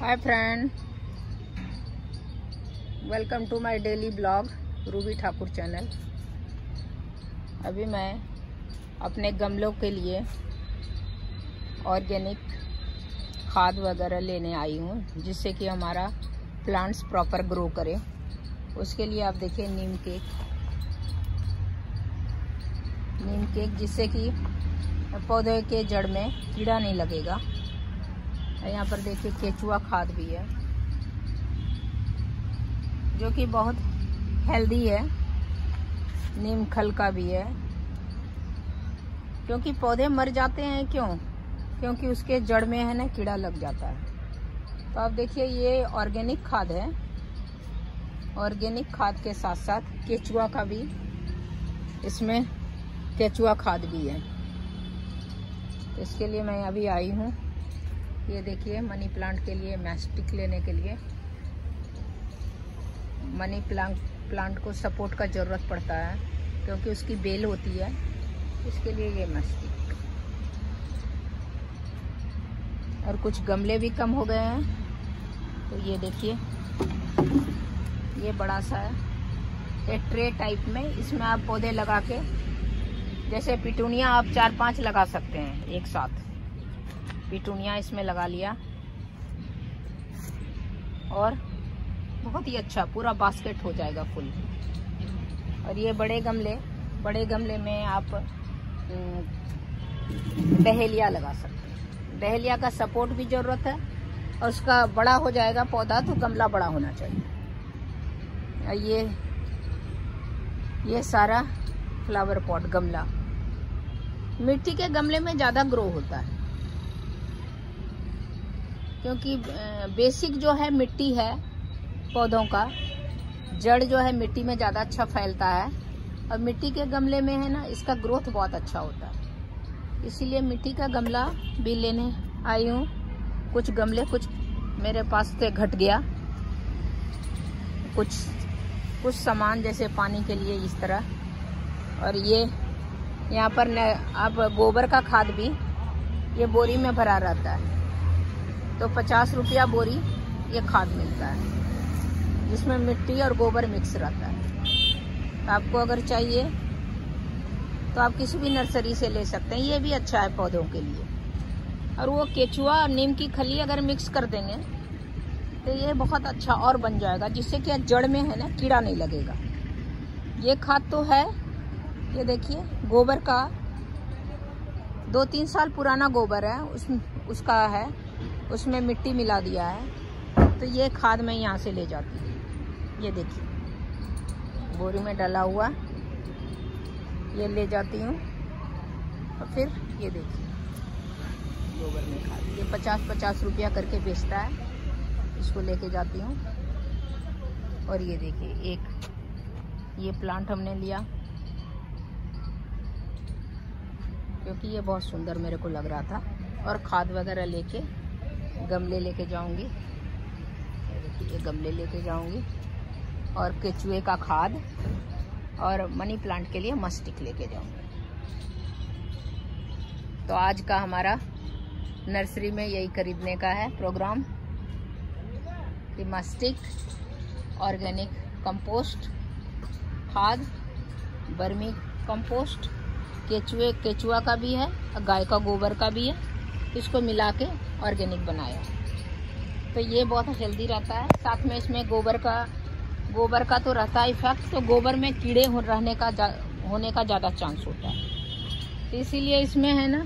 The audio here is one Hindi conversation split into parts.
Hi friend welcome to my daily vlog Ruby Thakur channel अभी मैं अपने गमलों के लिए ऑर्गेनिक खाद वगैरह लेने आई हूँ, जिससे कि हमारा प्लांट्स प्रॉपर ग्रो करे। उसके लिए आप देखिए नीम केक। नीम केक जिससे कि पौधे के जड़ में कीड़ा नहीं लगेगा। यहाँ पर देखिए केचुआ खाद भी है, जो कि बहुत हेल्दी है, नीम खल का भी है। क्योंकि पौधे मर जाते हैं क्यों? क्योंकि उसके जड़ में है ना, कीड़ा लग जाता है। तो आप देखिए, ये ऑर्गेनिक खाद है। ऑर्गेनिक खाद के साथ साथ केचुआ का भी, इसमें केचुआ खाद भी है। इसके लिए मैं अभी आई हूँ। ये देखिए मनी प्लांट के लिए मैस्टिक लेने के लिए। मनी प्लांट प्लांट को सपोर्ट का ज़रूरत पड़ता है, क्योंकि उसकी बेल होती है। इसके लिए ये मैस्टिक और कुछ गमले भी कम हो गए हैं। तो ये देखिए, ये बड़ा सा है। एक ट्रे टाइप में, इसमें आप पौधे लगा के, जैसे पिटूनिया आप चार पाँच लगा सकते हैं एक साथ। पिटूनिया इसमें लगा लिया। और बहुत ही अच्छा पूरा बास्केट हो जाएगा फुल। और ये बड़े गमले बड़े गमले में आप डहेलिया लगा सकते हैं। डहेलिया का सपोर्ट भी ज़रूरत है और उसका बड़ा हो जाएगा पौधा तो गमला बड़ा होना चाहिए। ये ये सारा फ्लावर पॉट गमला। मिट्टी के गमले में ज़्यादा ग्रो होता है। क्योंकि बेसिक जो है मिट्टी है, पौधों का, जड़ जो है मिट्टी में ज़्यादा अच्छा फैलता है, और मिट्टी के गमले में है ना, इसका ग्रोथ बहुत अच्छा होता है। इसीलिए मिट्टी का गमला भी लेने आई हूँ। कुछ गमले, कुछ मेरे पास से घट गया। कुछ कुछ सामान जैसे पानी के लिए इस तरह। और ये, यहाँ पर अब गोबर का खाद भी, ये बोरी में भरा रहता है। तो पचास रुपया बोरी ये खाद मिलता है, जिसमें मिट्टी और गोबर मिक्स रहता है। तो आपको अगर चाहिए तो आप किसी भी नर्सरी से ले सकते हैं, ये भी अच्छा है पौधों के लिए। और वो केचुआ और नीम की खली अगर मिक्स कर देंगे तो ये बहुत अच्छा और बन जाएगा, जिससे कि जड़ में है ना, कीड़ा नहीं लगेगा। ये खाद तो है, ये देखिए, गोबर का दो तीन साल पुराना गोबर है, उस, उसका है उसमें मिट्टी मिला दिया है। तो ये खाद मैं यहाँ से ले जाती हूँ। ये देखिए। बोरी में डला हुआ। ये ले जाती हूँ। और फिर ये देखिए। गोबर में खाद ये पचास पचास रुपया करके बेचता है। इसको लेके जाती हूँ। और ये देखिए, एक ये प्लांट हमने लिया। क्योंकि ये बहुत सुंदर मेरे को लग रहा था। और खाद वगैरह लेके गमले लेके जाऊँगी। ये गमले लेके जाऊँगी। और केचुए का खाद और मनी प्लांट के लिए मस्टिक लेके जाऊँगी। तो आज का हमारा नर्सरी में यही खरीदने का है प्रोग्राम। कि मस्टिक, ऑर्गेनिक कंपोस्ट, खाद बर्मी कंपोस्ट, केचुए, केचुआ का भी है, गाय का गोबर का भी है। इसको मिला के ऑर्गेनिक बनाया। तो ये बहुत हेल्दी रहता है। साथ में इसमें गोबर का गोबर का तो रहता है इफ़ेक्ट तो गोबर में कीड़े हो रहने का होने का ज़्यादा चांस होता है। तो इसीलिए इसमें है ना,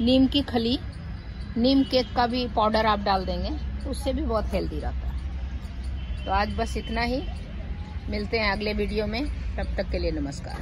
नीम की खली, नीम केक का भी पाउडर आप डाल देंगे तो उससे भी बहुत हेल्दी रहता है। तो आज बस इतना ही। मिलते हैं अगले वीडियो में। तब तक के लिए नमस्कार।